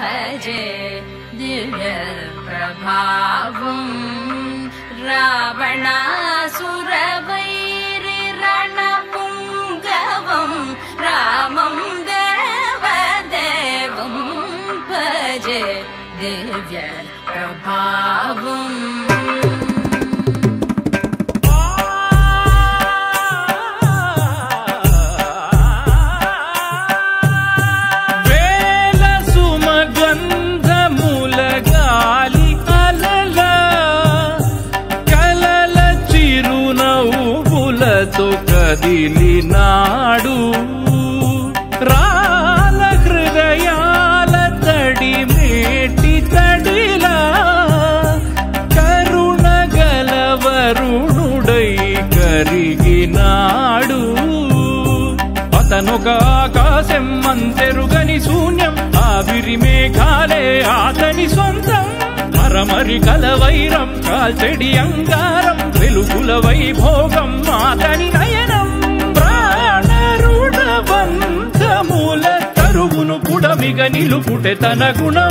भजे दिव्य प्रभावम् रावणासुरवैरिरणपुङ्गवम् रामम् देवदेवम् भजे दिव्य प्रभावम् శ్రద్ధతో కదిలినాడు రాల హృదయాల తడి మేటి తడిలా కరుణగల వరుణుడై కరిగినాడు అతనొక ఆకాశం అంతెరుగని శూన్యం ఆవిరి మేఘాలే అతని సొంతం మరమరి కల వైరం కాల్చెడి అంగారం కుల వైభోగం మాతని నయనం ప్రాణరుణ వంశమూల తరువును పుడమిగ నిలుపుటె తన గుణం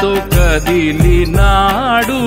ತುಕದಿಲಿ ನಾಡು